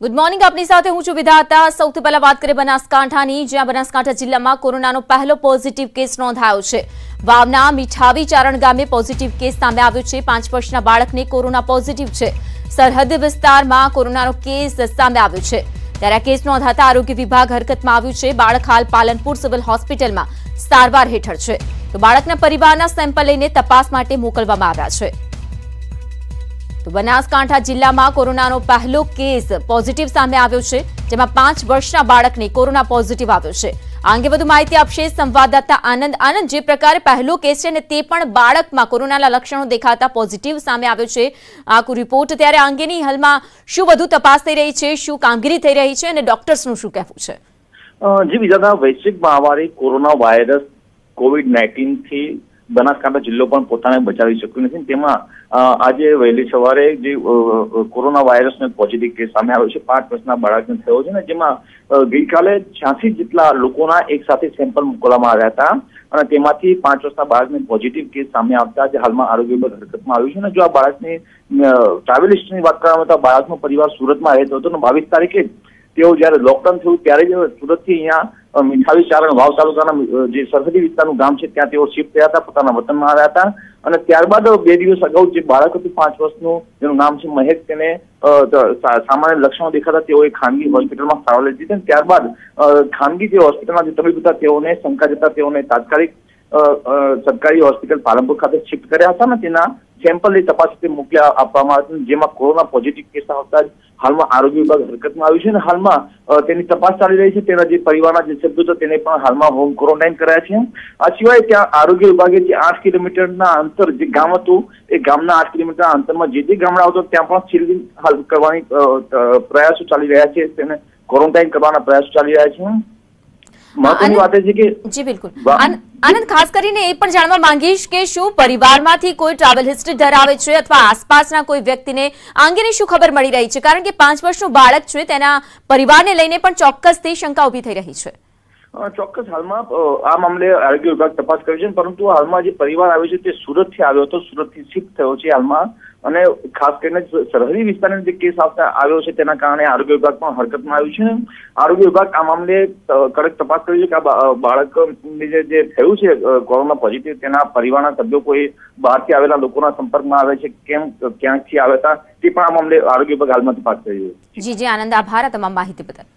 Good morning આપની સાથે હું છું વિધાતા સૌથી પહેલા વાત કરીએ બનાસકાંઠાની જ્યાં બનાસકાંઠા જિલ્લામાં કોરોનાનો પહેલો પોઝિટિવ કેસ નોંધાયો છે વાવના મીઠાવી ચારણ ગામે પોઝિટિવ કેસ સામે આવ્યો છે પાંચ વર્ષના બાળકને કોરોના પોઝિટિવ છે સરહદ વિસ્તારમાં કોરોનાનો કેસ સામે આવ્યો છે ત્યારે આ કેસ નોંધાતા આરોગ્ય વિભાગ હરકતમાં આવ્યું છે બાળક હાલ પાલનપુર સિવિલ હોસ્પિટલમાં સારવાર હેઠળ છે તો બાળકના પરિવારના સેમ્પલ લઈને તપાસ માટે મોકલવામાં આવ્યા છે તો બનાસકાંઠા જિલ્લામાં કોરોનાનો પહેલો કેસ પોઝિટિવ સામે આવ્યો છે જેમાં પાંચ વર્ષના બાળકને કોરોના પોઝિટિવ આવ્યો છે આ અંગે વધુ માહિતી આપશે સંવાદદાતા આનંદ આનંદ જે પ્રકારે પહેલો કેસ છે અને તે પણ બાળકમાં કોરોનાના લક્ષણો દેખાતા પોઝિટિવ સામે આવ્યો છે આખું રિપોર્ટ ત્યારે આ અંગેની હાલમાં શું વધુ તપાસ થઈ રહી છે શું કામગીરી થઈ રહી છે અને ડોક્ટર્સનું શું કહેવું છે જી બીજા વૈશ્વિક મહામારી કોરોના વાયરસ કોવિડ નાઇન્ટીન થી બનાસકાંઠા જિલ્લો પણ પોતાને બચાવી શક્યો નથી તેમાં આજે વહેલી સવારે જે કોરોના વાયરસનો પોઝિટિવ કેસ સામે આવ્યો છે પાંચ વર્ષના બાળકને થયો છે ને જેમાં ગઈકાલે છ્યાસી જેટલા લોકોના એક સાથે સેમ્પલ મોકલવામાં આવ્યા હતા અને તેમાંથી પાંચ વર્ષના બાળકને પોઝિટિવ કેસ સામે આવતા જે હાલમાં આરોગ્ય વિભાગ હરકતમાં આવ્યું છે અને જો આ બાળકની ટ્રાવેલ હિસ્ટ્રીની વાત કરવામાં તો બાળકનો પરિવાર સુરતમાં રહેતો હતો અને બાવીસ તારીખે તેઓ જયારે લોકડાઉન થયું ત્યારે જ સુરતથી અહીંયા મીઠાવી ચારણ વાવ તાલુકાના જે સરહદી વિસ્તારનું ગામ છે ત્યાં તેઓ શિફ્ટ થયા હતા પોતાના વતનમાં આવ્યા હતા અને ત્યારબાદ બે દિવસ અગાઉ જે બાળક હતું પાંચ વર્ષનું જેનું નામ છે મહેક તેને સામાન્ય લક્ષણો દેખાતા તેઓએ ખાનગી હોસ્પિટલમાં સારવાર લીધી હતી ત્યારબાદ ખાનગી જે હોસ્પિટલના જે તબીબ હતા તેઓને શંકા જતા તેઓને તાત્કાલિક સરકારી હોસ્પિટલ પાલનપુર ખાતે શિફ્ટ કર્યા હતા ને તેના સેમ્પલની તપાસ મોકલ્યા આપવામાં આવ્યા જેમાં કોરોના પોઝિટિવ કેસ આવતા જ હાલમાં આરોગ્ય વિભાગ હરકતમાં આવ્યું છે અને હાલમાં તેની તપાસ ચાલી રહી છે. તેના જે પરિવારના જે સભ્યો છે તેને પણ હાલમાં હોમ ક્વોરન્ટાઇન કરાયા છે. આ સિવાય ત્યાં આરોગ્ય વિભાગે જે આઠ કિલોમીટરના અંતર જે ગામ હતું, એ ગામના આઠ કિલોમીટરના અંતરમાં જે જે ગામડા હતો, ત્યાં પણ સીલિંગ હાલ કરવાની પ્રયાસો ચાલી રહ્યા છે. તેને ક્વોરન્ટાઇન કરવાના પ્રયાસો ચાલી રહ્યા છે. મહત્વની વાત એ છે કે જી બિલકુલ. આનંદ ખાસ કરીને એ પણ જાણવા માંગીશ કે શું પરિવારમાંથી કોઈ ટ્રાવેલ હિસ્ટ્રી ધરાવે છે અથવા આસપાસના કોઈ વ્યક્તિને અંગેની શું ખબર મળી રહી છે? કારણ કે પાંચ વર્ષનું બાળક છે તેના પરિવારને લઈને પણ ચોક્કસથી શંકા ઊભી થઈ રહી છે. ચોક્કસ હાલમાં આ મામલે આરોગ્ય વિભાગ તપાસ કર્યો છે પરંતુ હાલમાં જે પરિવાર આવ્યો છે તે સુરતથી આવ્યો હતો સુરતથી શિફ્ટ થયો છે હાલમાં અને ખાસ કરીને સરહદી વિસ્તારના જે કેસ આવતા આવ્યો છે તેના કારણે આરોગ્ય વિભાગ પણ હરકતમાં આવ્યું છે આરોગ્ય વિભાગ આ મામલે કડક તપાસ કરી છે કે આ બાળકની જે થયું છે કોરોના પોઝિટિવ તેના પરિવારના સભ્યો કોઈ બહારથી આવેલા લોકોના સંપર્કમાં આવે છે કેમ ક્યાંકથી આવ્યા હતા તે પણ આ મામલે આરોગ્ય વિભાગ હાલમાં તપાસ કરી જી જી આનંદ આભાર તમામ માહિતી બદલ